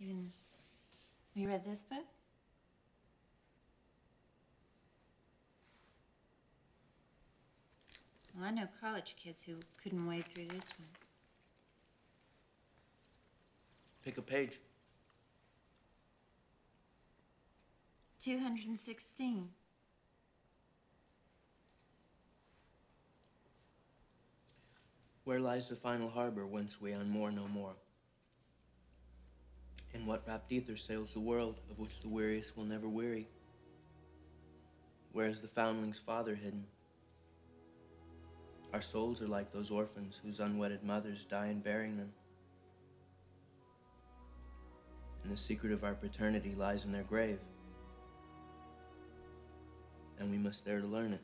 Even, have you read this book? Well, I know college kids who couldn't wade through this one. Pick a page. 216. Where lies the final harbor whence we unmoor no more? What rapt ether sails the world of which the weariest will never weary? Where is the foundling's father hidden? Our souls are like those orphans whose unwedded mothers die in bearing them. And the secret of our paternity lies in their grave. And we must dare to learn it.